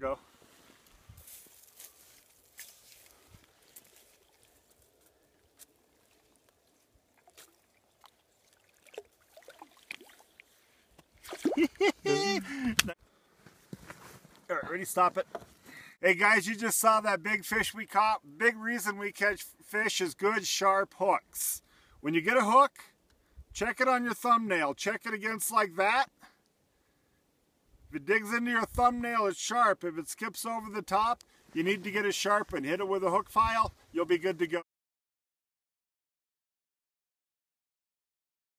Go. All right, ready? Stop it. Hey guys, you just saw that big fish we caught. Big reason we catch fish is good sharp hooks. When you get a hook, check it on your thumbnail. Check it against like that. Digs into your thumbnail, it's sharp. If it skips over the top, you need to get it sharpened. Hit it with a hook file, you'll be good to go.